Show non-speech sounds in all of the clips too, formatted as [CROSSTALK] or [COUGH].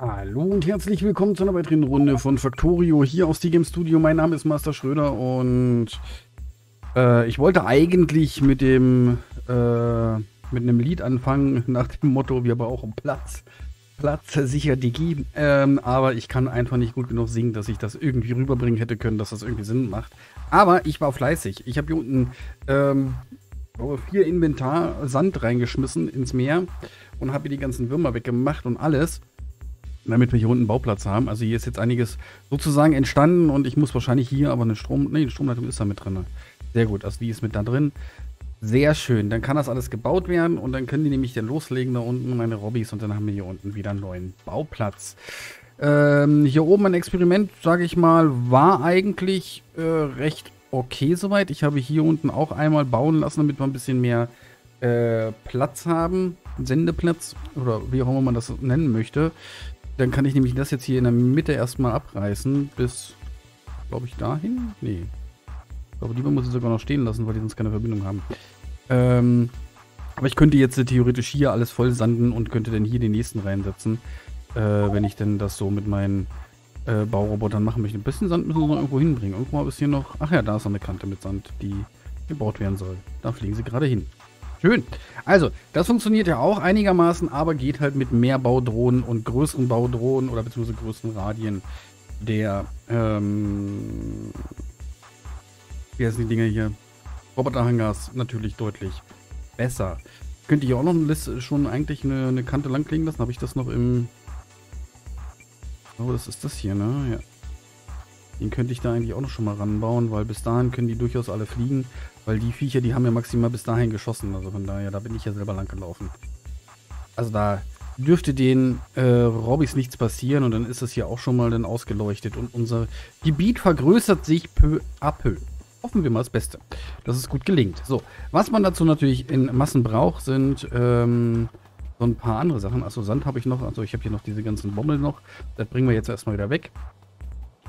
Hallo und herzlich willkommen zu einer weiteren Runde von Factorio hier aus Game Studio. Mein Name ist Master Schröder und äh, ich wollte eigentlich mit dem äh, mit einem Lied anfangen nach dem Motto: Wir brauchen Platz. Platz sicher Digi. Ähm, aber ich kann einfach nicht gut genug singen, dass ich das irgendwie rüberbringen hätte können, dass das irgendwie Sinn macht. Aber ich war fleißig. Ich habe hier unten ähm, vier Inventar Sand reingeschmissen ins Meer und habe hier die ganzen Würmer weggemacht und alles damit wir hier unten Bauplatz haben. Also hier ist jetzt einiges sozusagen entstanden und ich muss wahrscheinlich hier aber eine Strom, nee, eine Stromleitung ist da mit drin. Sehr gut, also die ist mit da drin. Sehr schön, dann kann das alles gebaut werden und dann können die nämlich dann loslegen da unten, meine Robbys, und dann haben wir hier unten wieder einen neuen Bauplatz. Ähm, hier oben ein Experiment, sage ich mal, war eigentlich äh, recht okay soweit. Ich habe hier unten auch einmal bauen lassen, damit wir ein bisschen mehr äh, Platz haben. Sendeplatz oder wie auch immer man das nennen möchte. Dann kann ich nämlich das jetzt hier in der Mitte erstmal abreißen, bis, glaube ich, dahin? Nee. Glaube, die muss ich sogar noch stehen lassen, weil die sonst keine Verbindung haben. Ähm, aber ich könnte jetzt theoretisch hier alles voll sanden und könnte dann hier den nächsten reinsetzen, äh, wenn ich denn das so mit meinen äh, Baurobotern machen möchte. Ein bisschen Sand müssen wir noch irgendwo hinbringen. Irgendwo ist hier noch... Ach ja, da ist noch eine Kante mit Sand, die gebaut werden soll. Da fliegen sie gerade hin. Schön. Also, das funktioniert ja auch einigermaßen, aber geht halt mit mehr Baudrohnen und größeren Baudrohnen oder beziehungsweise größeren Radien der, ähm, wie heißen die Dinger hier? Roboterhangars natürlich deutlich besser. Könnte ich auch noch eine Liste, schon eigentlich eine, eine Kante langlegen lassen? Habe ich das noch im... Oh, das ist das hier, ne? Ja. Den könnte ich da eigentlich auch noch schon mal ranbauen, weil bis dahin können die durchaus alle fliegen. Weil die Viecher, die haben ja maximal bis dahin geschossen. Also von daher, da bin ich ja selber lang gelaufen. Also da dürfte den äh, Robbys nichts passieren und dann ist es hier auch schon mal dann ausgeleuchtet. Und unser Gebiet vergrößert sich peu à peu. Hoffen wir mal das Beste, dass es gut gelingt. So, was man dazu natürlich in Massen braucht, sind ähm, so ein paar andere Sachen. Achso, Sand habe ich noch. Also ich habe hier noch diese ganzen Bommel noch. Das bringen wir jetzt erstmal wieder weg.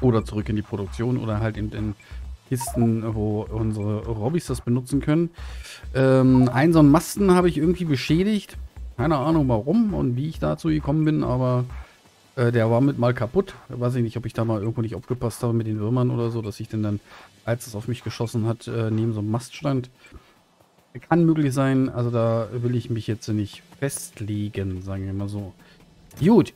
Oder zurück in die Produktion oder halt in den Kisten, wo unsere Robbys das benutzen können. Ähm, einen so einen Masten habe ich irgendwie beschädigt. Keine Ahnung warum und wie ich dazu gekommen bin, aber äh, der war mit mal kaputt. Weiß ich nicht, ob ich da mal irgendwo nicht aufgepasst habe mit den Würmern oder so, dass ich den dann, als es auf mich geschossen hat, äh, neben so einem Mast stand. Kann möglich sein, also da will ich mich jetzt nicht festlegen, sagen wir mal so. Gut,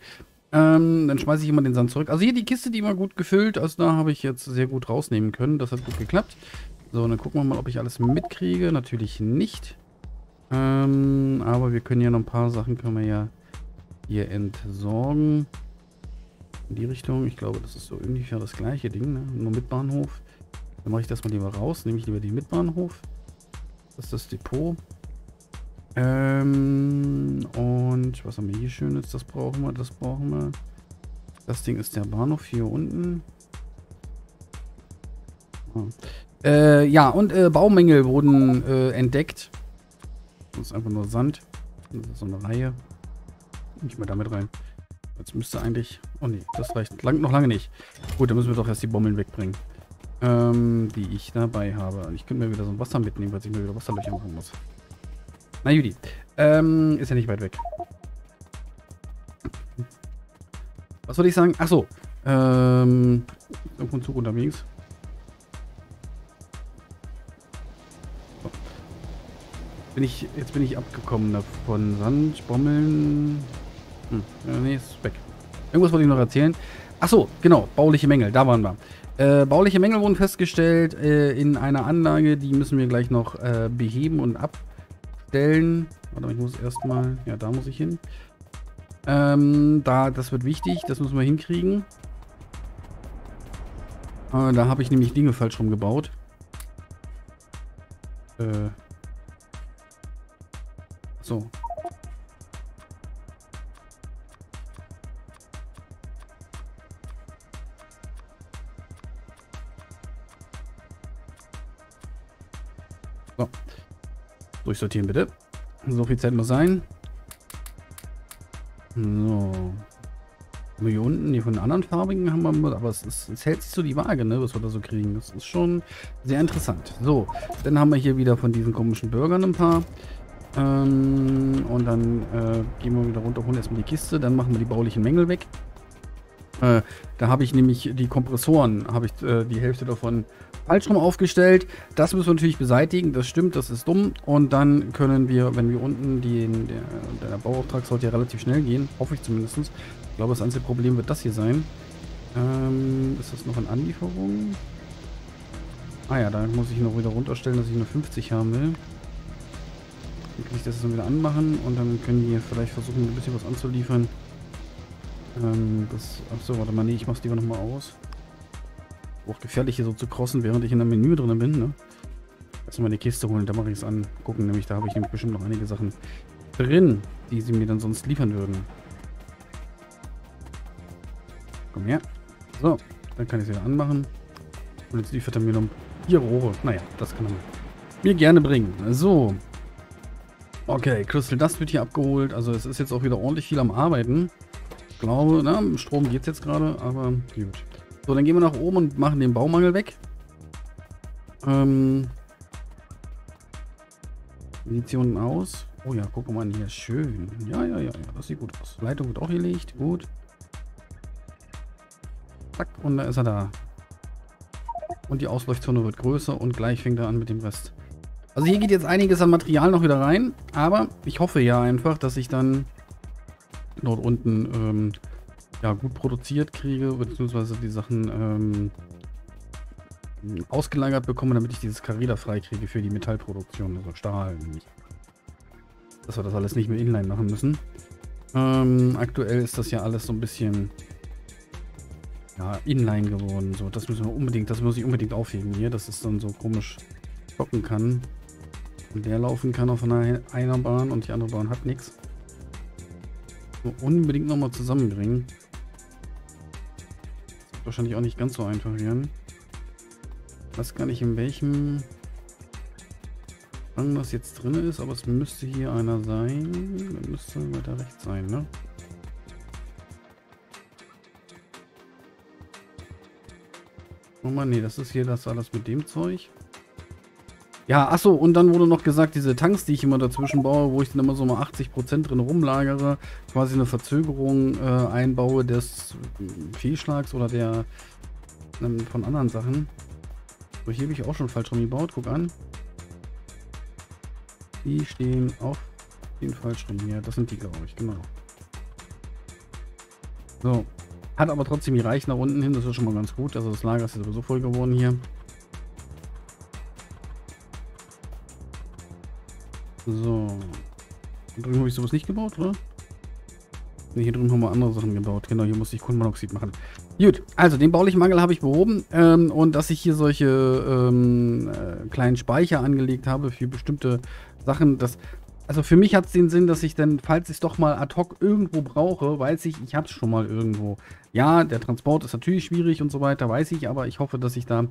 ähm, dann schmeiße ich immer den Sand zurück. Also hier die Kiste, die war gut gefüllt. Also da habe ich jetzt sehr gut rausnehmen können. Das hat gut geklappt. So, dann gucken wir mal, ob ich alles mitkriege. Natürlich nicht. Ähm, aber wir können ja noch ein paar Sachen können wir ja hier entsorgen. In die Richtung. Ich glaube, das ist so ungefähr das gleiche Ding. Ne? Nur mit Bahnhof. Dann mache ich das mal lieber raus. Nehme ich lieber den Mitbahnhof. Das ist das Depot. Ähm, und was haben wir hier Schönes? Das brauchen wir, das brauchen wir. Das Ding ist der Bahnhof hier unten. Ah. Äh, ja, und äh, Baumängel wurden äh, entdeckt. Das ist einfach nur Sand. Das ist so eine Reihe. Nicht mehr damit rein. Jetzt müsste eigentlich... Oh nee, das reicht lang, noch lange nicht. Gut, dann müssen wir doch erst die Bommeln wegbringen. Ähm, die ich dabei habe. Ich könnte mir wieder so ein Wasser mitnehmen, weil ich mir wieder Wasserlöcher machen muss. Na Judy. Ähm, ist ja nicht weit weg. Was soll ich sagen? Ach so. Ähm, irgendwo ein Zug unterwegs. Bin ich, jetzt bin ich abgekommen davon. Sand, Bommeln. Hm, ja, nee, ist weg. Irgendwas wollte ich noch erzählen. Ach so, genau. Bauliche Mängel. Da waren wir. Äh, bauliche Mängel wurden festgestellt äh, in einer Anlage. Die müssen wir gleich noch äh, beheben und ab stellen. Warte, ich muss erstmal. Ja, da muss ich hin. Ähm, da, das wird wichtig. Das müssen wir hinkriegen. Äh, da habe ich nämlich Dinge falsch rumgebaut. Äh. So. So. Durchsortieren bitte. So viel Zeit muss sein. So. Hier unten, hier von den anderen farbigen haben wir, aber es, ist, es hält sich so die Waage, ne, was wir da so kriegen. Das ist schon sehr interessant. So, dann haben wir hier wieder von diesen komischen Bürgern ein paar. Ähm, und dann äh, gehen wir wieder runter, holen erstmal die Kiste, dann machen wir die baulichen Mängel weg. Äh, da habe ich nämlich die Kompressoren, habe ich äh, die Hälfte davon falsch rum aufgestellt. Das müssen wir natürlich beseitigen, das stimmt, das ist dumm. Und dann können wir, wenn wir unten, die, der, der Bauauftrag sollte ja relativ schnell gehen, hoffe ich zumindest. Ich glaube, das einzige Problem wird das hier sein. Ähm, ist das noch eine Anlieferung? Ah ja, da muss ich noch wieder runterstellen, dass ich nur 50 haben will. Dann kann ich das dann wieder anmachen und dann können die vielleicht versuchen, ein bisschen was anzuliefern. Ähm, das. Achso, warte mal, nee, ich mach's lieber nochmal aus. Auch gefährlich hier so zu crossen, während ich in der Menü drin bin, ne? Lass mal die Kiste holen, da mache ich es an. Gucken, nämlich da habe ich nämlich bestimmt noch einige Sachen drin, die sie mir dann sonst liefern würden. Komm her. So, dann kann ich es wieder anmachen. Und jetzt liefert er mir noch vier Rohre. Naja, das kann er mir gerne bringen. So. Okay, Crystal Dust wird hier abgeholt. Also es ist jetzt auch wieder ordentlich viel am Arbeiten. Glaube, na, Strom geht jetzt gerade, aber gut. So, dann gehen wir nach oben und machen den Baumangel weg. Ähm. Wie aus? Oh ja, guck mal hier. Schön. Ja, ja, ja, ja. Das sieht gut aus. Leitung wird auch gelegt. Gut. Zack, und da ist er da. Und die Ausleuchtzone wird größer und gleich fängt er an mit dem Rest. Also hier geht jetzt einiges an Material noch wieder rein, aber ich hoffe ja einfach, dass ich dann dort unten ähm, ja, gut produziert kriege, beziehungsweise die Sachen ähm, ausgelagert bekomme, damit ich dieses Carrera freikriege für die Metallproduktion, also Stahl. Dass wir das alles nicht mehr inline machen müssen. Ähm, aktuell ist das ja alles so ein bisschen ja, inline geworden. So, das müssen wir unbedingt, das muss ich unbedingt aufheben hier, dass es dann so komisch stocken kann. Und der laufen kann auf einer, einer Bahn und die andere Bahn hat nichts. So, unbedingt nochmal zusammenbringen. Das wird wahrscheinlich auch nicht ganz so einfach werden. Ich weiß gar nicht in welchem Rang das jetzt drin ist, aber es müsste hier einer sein. Das müsste weiter rechts sein, ne? Oh Mann, nee, das ist hier das alles mit dem Zeug. Ja, achso, und dann wurde noch gesagt, diese Tanks, die ich immer dazwischen baue, wo ich dann immer so mal 80% drin rumlagere, quasi eine Verzögerung äh, einbaue des Fehlschlags oder der ähm, von anderen Sachen. So, hier habe ich auch schon falsch rumgebaut, guck an. Die stehen auf den falsch rum hier. Das sind die, glaube ich, genau. So, hat aber trotzdem gereicht nach unten hin, das ist schon mal ganz gut. Also das Lager ist ja sowieso voll geworden hier. So. Hier drüben habe ich sowas nicht gebaut, oder? Ne, hier drüben haben wir andere Sachen gebaut. Genau, hier muss ich Kohlenmonoxid machen. Gut, also den baulichen Mangel habe ich behoben. Ähm, und dass ich hier solche ähm, äh, kleinen Speicher angelegt habe für bestimmte Sachen, das also für mich hat es den Sinn, dass ich dann, falls ich es doch mal ad hoc irgendwo brauche, weiß ich, ich habe es schon mal irgendwo. Ja, der Transport ist natürlich schwierig und so weiter, weiß ich, aber ich hoffe, dass ich da,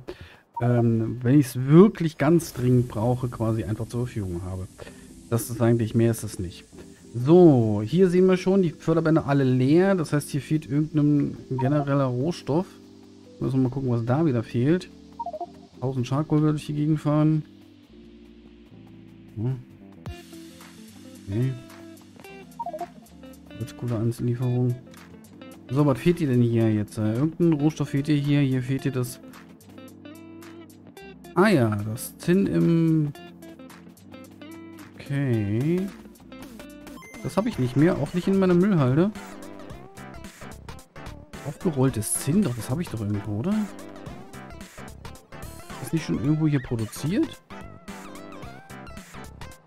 ähm, wenn ich es wirklich ganz dringend brauche, quasi einfach zur Verfügung habe. Das ist eigentlich, mehr ist es nicht. So, hier sehen wir schon, die Förderbänder alle leer. Das heißt, hier fehlt irgendein genereller Rohstoff. Müssen wir mal gucken, was da wieder fehlt. 1000 Charcoal würde ich hier gegenfahren. Hm. Jetzt coole Anlieferung. So, was fehlt dir denn hier jetzt? Äh, irgendein Rohstoff fehlt dir hier. Hier fehlt dir das... Ah ja, das Zinn im... Okay. Das habe ich nicht mehr. Auch nicht in meiner Müllhalde. Aufgerolltes Zinn? Doch, das habe ich doch irgendwo, oder? Ist nicht schon irgendwo hier produziert?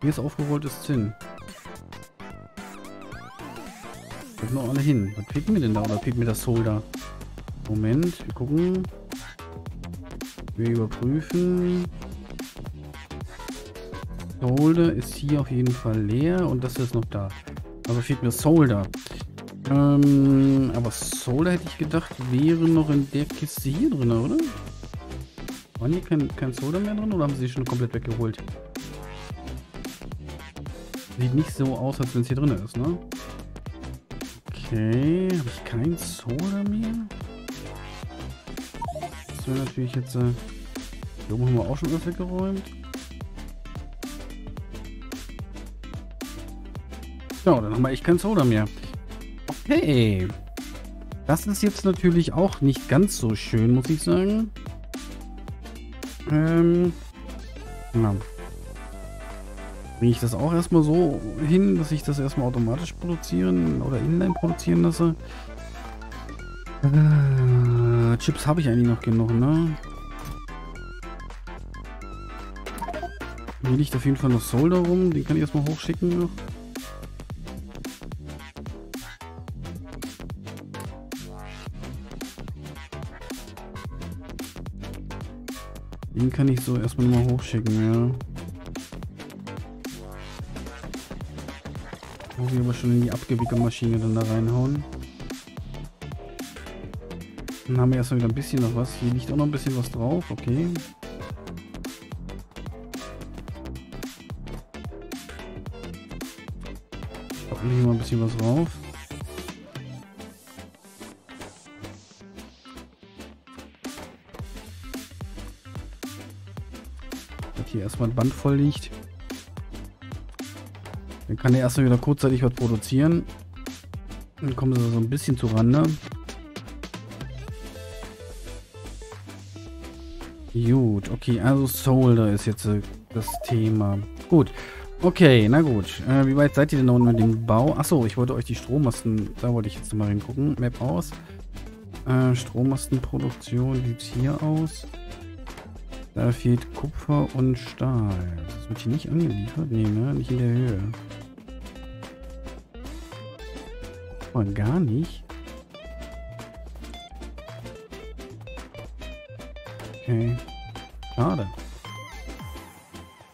Hier ist aufgerolltes Zinn. Gucken wir alle hin. Was fehlt mir denn da? Oder fehlt mir das Solder? Moment, wir gucken. Wir überprüfen. Solder ist hier auf jeden Fall leer und das ist noch da. Also fehlt mir Solder. Ähm, aber Solder hätte ich gedacht, wäre noch in der Kiste hier drin, oder? War hier kein, kein Solder mehr drin oder haben sie schon komplett weggeholt? Sieht nicht so aus, als wenn es hier drin ist, ne? Okay, habe ich kein Soda mehr? Das wäre natürlich jetzt... Äh, hier oben haben wir auch schon was weggeräumt. So, dann haben wir echt kein Soda mehr. Okay. Das ist jetzt natürlich auch nicht ganz so schön, muss ich sagen. Ähm. Ja. Bringe ich das auch erstmal so hin, dass ich das erstmal automatisch produzieren oder inline produzieren lasse. Äh, Chips habe ich eigentlich noch genug, ne? Hier liegt auf jeden Fall noch Solder rum. Den kann ich erstmal hochschicken noch. Den kann ich so erstmal nochmal hochschicken, ja. Muss ich aber schon in die Abgewickelmaschine dann da reinhauen. Dann haben wir erstmal wieder ein bisschen noch was. Hier liegt auch noch ein bisschen was drauf, okay. Packen hier mal ein bisschen was drauf. hier erstmal ein Band voll liegt. Dann kann er erstmal wieder kurzzeitig was produzieren. Dann kommen sie so ein bisschen zu Rande. Gut, okay, also Solder ist jetzt äh, das Thema. Gut, okay, na gut. Äh, wie weit seid ihr denn noch mit dem Bau? Achso, ich wollte euch die Strommasten, da wollte ich jetzt mal hingucken. Map aus. Äh, Strommastenproduktion sieht hier aus. Da fehlt Kupfer und Stahl. Das wird hier nicht angeliefert? Nee, ne? Nicht in der Höhe. Aber gar nicht. Okay. Schade.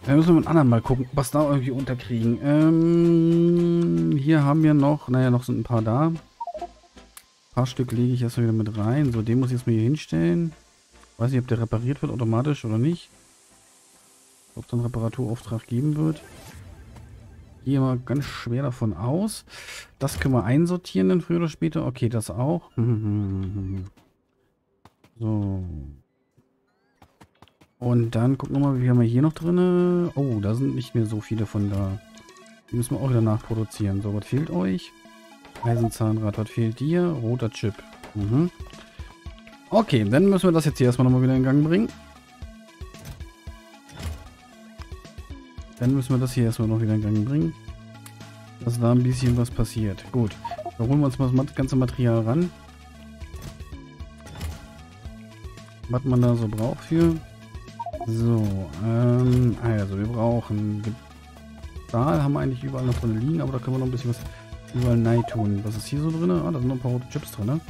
Da müssen wir mit anderen mal gucken, was da irgendwie unterkriegen. Ähm, hier haben wir noch, naja, noch sind ein paar da. Ein paar Stück lege ich erstmal wieder mit rein. So, den muss ich jetzt mal hier hinstellen. Weiß nicht, ob der repariert wird automatisch oder nicht. Ob es einen Reparaturauftrag geben wird. Gehe mal ganz schwer davon aus. Das können wir einsortieren dann früher oder später. Okay, das auch. [LAUGHS] so. Und dann gucken wir mal, wie haben wir hier noch drin. Oh, da sind nicht mehr so viele von da. Die müssen wir auch wieder nachproduzieren. So, was fehlt euch? Eisenzahnrad, was fehlt dir? Roter Chip. Mhm. Okay, dann müssen wir das jetzt hier erstmal nochmal wieder in Gang bringen. Dann müssen wir das hier erstmal noch wieder in Gang bringen. Dass da ein bisschen was passiert. Gut. Dann holen wir uns mal das ganze Material ran. Was man da so braucht für. So, ähm, also wir brauchen Stahl, haben wir eigentlich überall noch drin liegen, aber da können wir noch ein bisschen was überall nein tun. Was ist hier so drin? Ah, da sind noch ein paar rote Chips drin, ne?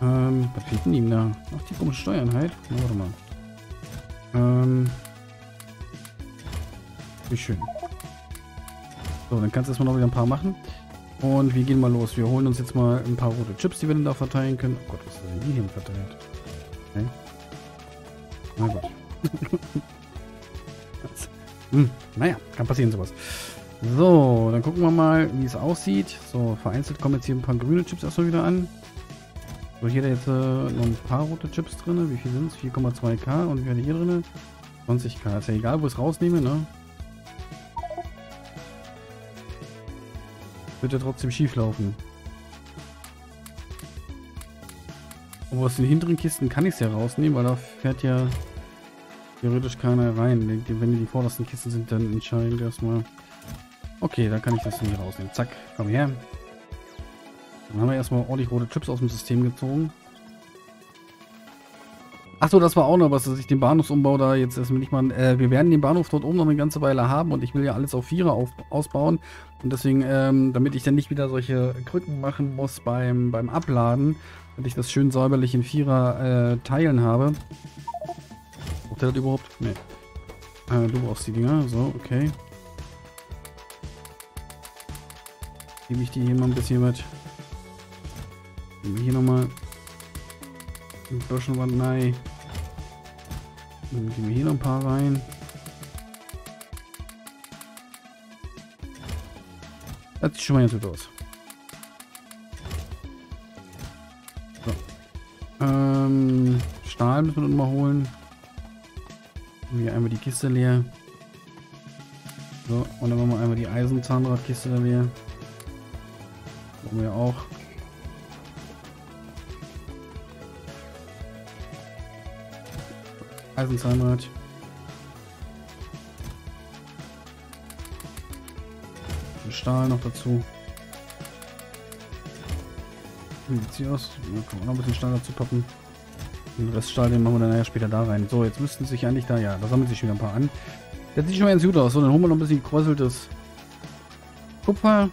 Ähm, was fehlt denn ihm da? Ach, die komische Steuernheit. Na, warte mal. Ähm. Wie schön. So, dann kannst du erstmal noch wieder ein paar machen. Und wir gehen mal los. Wir holen uns jetzt mal ein paar rote Chips, die wir dann da verteilen können. Oh Gott, was ist denn hier verteilt? Okay. Na gut. [LAUGHS] hm, naja, kann passieren sowas. So, dann gucken wir mal, wie es aussieht. So, vereinzelt kommen jetzt hier ein paar grüne Chips erstmal wieder an. So, hier jetzt äh, noch ein paar rote Chips drin. Wie viel sind es? 4,2k. Und wie viel hier drin? 20k. Ist ja egal, wo ich es rausnehme, ne? Wird ja trotzdem schief laufen. Aber aus den hinteren Kisten kann ich es ja rausnehmen, weil da fährt ja theoretisch keiner rein. Wenn die vordersten Kisten sind, dann entscheidend erstmal. Okay, dann kann ich das hier rausnehmen. Zack, komm her. Dann haben wir erstmal ordentlich rote Chips aus dem System gezogen. Achso, das war auch noch was, dass ich den Bahnhofsumbau da jetzt erstmal nicht mal... Äh, wir werden den Bahnhof dort oben noch eine ganze Weile haben und ich will ja alles auf Vierer auf, ausbauen. Und deswegen, ähm, damit ich dann nicht wieder solche Krücken machen muss beim, beim Abladen, damit ich das schön säuberlich in Vierer äh, Teilen habe. Braucht der das überhaupt? Nee. Äh, du brauchst die Dinger, so, okay. Gebe ich die hier mal ein bisschen mit. Hier nochmal ein bisschen was rein. Dann gehen wir hier noch ein paar rein. Das sieht schon mal ganz gut aus. So. Ähm, Stahl müssen wir noch mal holen. Hier einmal die Kiste leer. So, und dann machen wir einmal die Eisenzahnradkiste leer. Brauchen wir auch. Eisenzahnrad. Stahl noch dazu. Wie sieht's hier aus? Ja, kann man noch ein bisschen Stahl dazu pappen. Den Rest Stahl, den machen wir dann nachher später da rein. So, jetzt müssten sich eigentlich da, ja, da sammeln sich wieder ein paar an. Das sieht schon mal ganz gut aus. So, dann holen wir noch ein bisschen gekräuseltes Kupfer.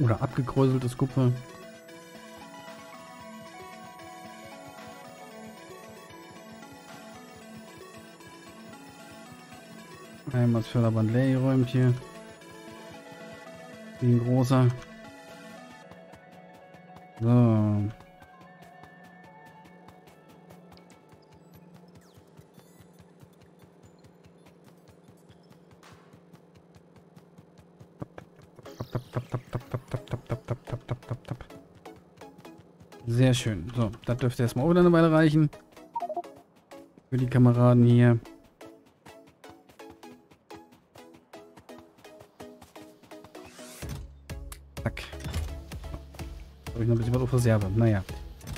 Oder abgekräuseltes Kupfer. Einmal das Förderband leer geräumt hier. Wie ein großer. So. Sehr schön. So, das dürfte erstmal auch wieder eine Weile reichen. Für die Kameraden hier. Reserve. Naja.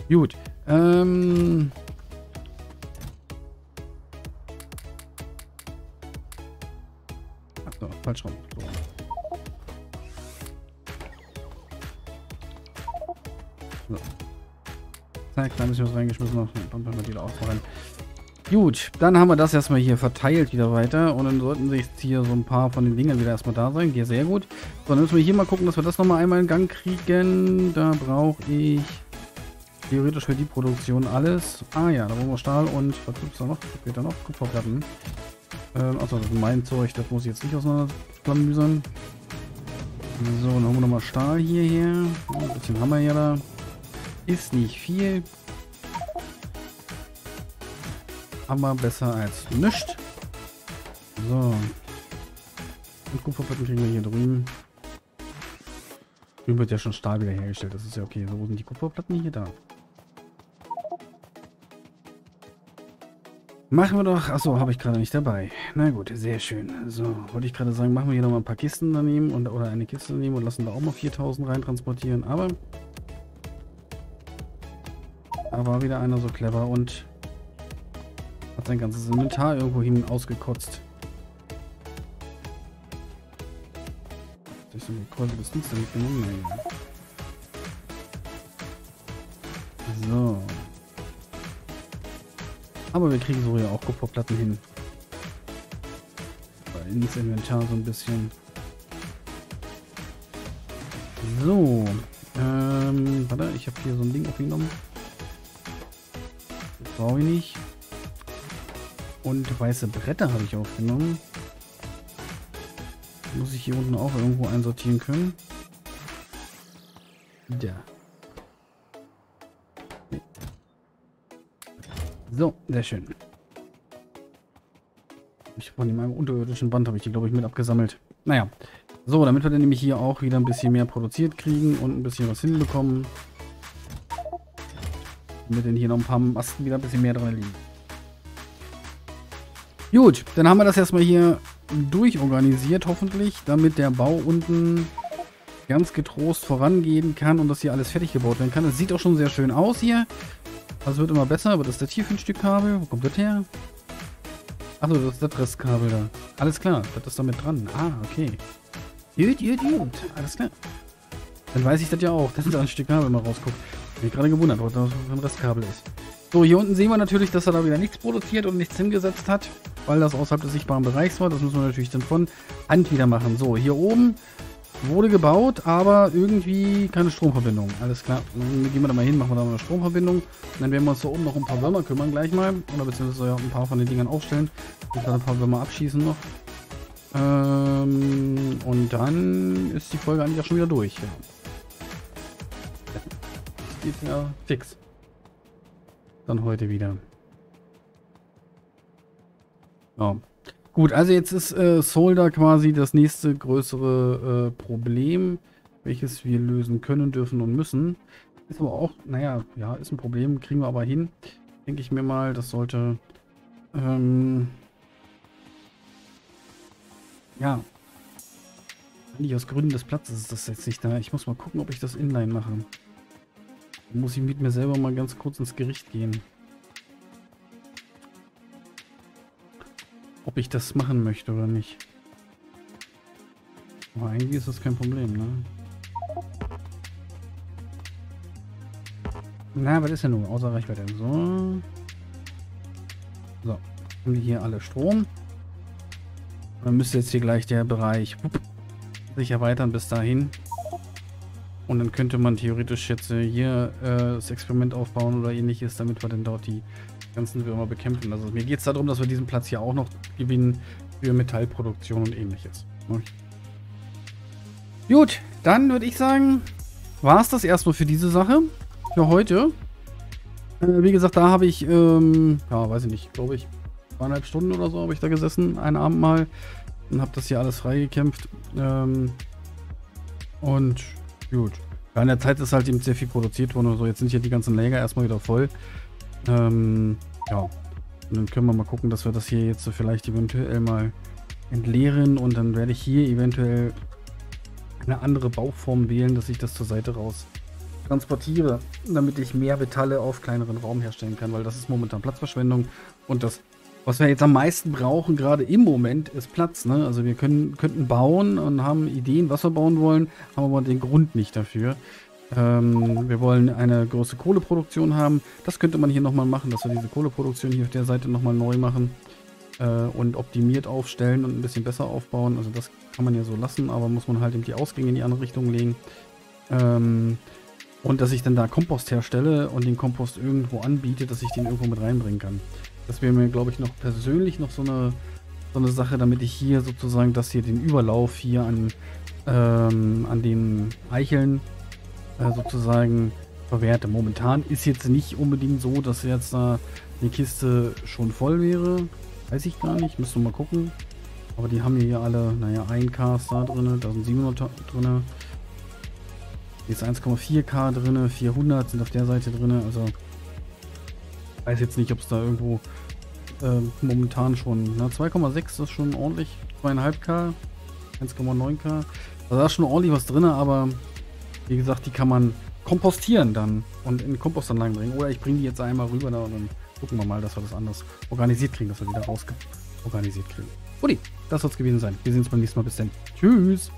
Gut. Ähm. Ach so, falsch rum. So. So. Zack, da müssen wir was reingeschmissen noch. Dann können wir die da. Gut, dann haben wir das erstmal hier verteilt wieder weiter. Und dann sollten sich hier so ein paar von den Dingern wieder erstmal da sein. Hier sehr gut. So, dann müssen wir hier mal gucken, dass wir das nochmal einmal in Gang kriegen. Da brauche ich theoretisch für die Produktion alles. Ah ja, da brauchen wir Stahl und was gibt es da noch? Was geht da noch? Kupferplatten. Ähm, achso, das ist mein Zeug, das muss ich jetzt nicht auseinanderklamüsern. So, dann haben wir nochmal Stahl hierher. Ein bisschen Hammer hier da. Ist nicht viel. Aber besser als nichts. So. Und Kupferplatten kriegen wir hier drüben. Drüben wird ja schon Stahl wieder hergestellt. Das ist ja okay. So, wo sind die Kupferplatten hier da? Machen wir doch. Achso, habe ich gerade nicht dabei. Na gut, sehr schön. So, wollte ich gerade sagen, machen wir hier nochmal ein paar Kisten daneben und, oder eine Kiste daneben und lassen da auch mal 4000 rein transportieren. Aber da war wieder einer so clever und sein ganzes Inventar irgendwo hin ausgekotzt. Durch so eine mitgenommen. Naja. So. Aber wir kriegen so ja auch Kupferplatten hin. Ins Inventar so ein bisschen. So. Ähm, warte, ich habe hier so ein Ding aufgenommen. Das brauche ich nicht. Und weiße Bretter habe ich aufgenommen. Muss ich hier unten auch irgendwo einsortieren können. Ja. So, sehr schön. Ich von meinem unterirdischen Band habe ich die, glaube ich, mit abgesammelt. Naja. So, damit wir dann nämlich hier auch wieder ein bisschen mehr produziert kriegen und ein bisschen was hinbekommen. Damit dann hier noch ein paar Masten wieder ein bisschen mehr dran liegen. Gut, dann haben wir das erstmal hier durchorganisiert, hoffentlich, damit der Bau unten ganz getrost vorangehen kann und das hier alles fertig gebaut werden kann. Das sieht auch schon sehr schön aus hier. Also wird immer besser, aber das ist das hier für ein Stück Kabel. Wo kommt das her? Achso, das ist das Restkabel da. Alles klar, das ist damit dran. Ah, okay. Gut, gut, gut. Alles klar. Dann weiß ich das ja auch, dass da ein Stück Kabel mal rausguckt. Ich bin gerade gewundert, was das für ein Restkabel ist. So, hier unten sehen wir natürlich, dass er da wieder nichts produziert und nichts hingesetzt hat, weil das außerhalb des sichtbaren Bereichs war. Das müssen wir natürlich dann von Hand wieder machen. So, hier oben wurde gebaut, aber irgendwie keine Stromverbindung. Alles klar. Dann gehen wir da mal hin, machen wir da mal eine Stromverbindung. Und dann werden wir uns da oben noch um ein paar Würmer kümmern gleich mal. Oder beziehungsweise ein paar von den Dingern aufstellen. Ich werde ein paar Würmer abschießen noch. Ähm, und dann ist die Folge eigentlich auch schon wieder durch. Ja. Das geht ja fix. Dann heute wieder. Ja. Gut, also jetzt ist äh, Solder quasi das nächste größere äh, Problem, welches wir lösen können, dürfen und müssen. Ist aber auch, naja, ja, ist ein Problem, kriegen wir aber hin. Denke ich mir mal, das sollte, ähm, ja, Nicht aus Gründen des Platzes ist das jetzt nicht da. Ich muss mal gucken, ob ich das inline mache. Da muss ich mit mir selber mal ganz kurz ins Gericht gehen. Ob ich das machen möchte oder nicht. Aber eigentlich ist das kein Problem, ne? Na, was ist denn nun? Außer Reichweite. So. So. Haben die hier alle Strom. Dann müsste jetzt hier gleich der Bereich sich erweitern bis dahin. Und dann könnte man theoretisch jetzt hier äh, das Experiment aufbauen oder ähnliches, damit wir dann dort die ganzen Würmer bekämpfen. Also mir geht es darum, dass wir diesen Platz hier auch noch gewinnen für Metallproduktion und ähnliches. Gut, dann würde ich sagen, war es das erstmal für diese Sache. Für heute. Äh, wie gesagt, da habe ich, ähm, ja, weiß ich nicht, glaube ich, zweieinhalb Stunden oder so habe ich da gesessen, einen Abend mal. Und habe das hier alles freigekämpft. Ähm, und gut. Ja, in der Zeit ist halt eben sehr viel produziert worden und so. Jetzt sind hier die ganzen Lager erstmal wieder voll. Ähm, ja. Und dann können wir mal gucken, dass wir das hier jetzt vielleicht eventuell mal entleeren. Und dann werde ich hier eventuell eine andere Bauform wählen, dass ich das zur Seite raus transportiere, damit ich mehr Metalle auf kleineren Raum herstellen kann, weil das ist momentan Platzverschwendung und das was wir jetzt am meisten brauchen, gerade im Moment, ist Platz. Ne? Also wir können, könnten bauen und haben Ideen, was wir bauen wollen, haben aber den Grund nicht dafür. Ähm, wir wollen eine große Kohleproduktion haben. Das könnte man hier nochmal machen, dass wir diese Kohleproduktion hier auf der Seite nochmal neu machen äh, und optimiert aufstellen und ein bisschen besser aufbauen. Also das kann man ja so lassen, aber muss man halt eben die Ausgänge in die andere Richtung legen. Ähm, und dass ich dann da Kompost herstelle und den Kompost irgendwo anbiete, dass ich den irgendwo mit reinbringen kann. Das wäre mir, glaube ich, noch persönlich noch so eine, so eine Sache, damit ich hier sozusagen das hier, den Überlauf hier an, ähm, an den Eicheln äh, sozusagen verwerte. Momentan ist jetzt nicht unbedingt so, dass jetzt da eine Kiste schon voll wäre. Weiß ich gar nicht, müssen wir mal gucken. Aber die haben hier alle, naja, 1K da drin, da sind 700 drin. Hier ist 1,4K drin, 400 sind auf der Seite drin, also weiß jetzt nicht, ob es da irgendwo äh, momentan schon. 2,6 ist schon ordentlich. 2,5K, 1,9K. Also da ist schon ordentlich was drin, aber wie gesagt, die kann man kompostieren dann und in Kompostanlagen bringen. Oder ich bringe die jetzt einmal rüber da und dann gucken wir mal, dass wir das anders organisiert kriegen, dass wir die da raus organisiert kriegen. Uli, das soll es gewesen sein. Wir sehen uns beim nächsten Mal. Bis dann. Tschüss.